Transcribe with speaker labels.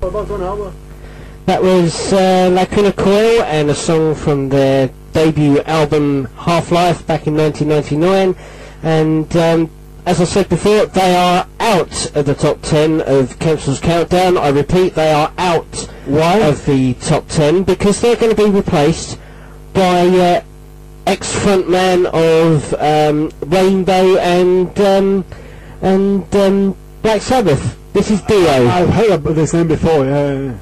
Speaker 1: That was uh, Lacuna Coil and a song from their debut album Half Life back in 1999. And um, as I said before, they are out of the top 10 of Council's Countdown. I repeat, they are out
Speaker 2: Why?
Speaker 1: of the top 10 because they're going to be replaced by uh, ex-frontman of um, Rainbow and um, and um, Black Sabbath. This is Dio.
Speaker 2: I've heard this name before, yeah.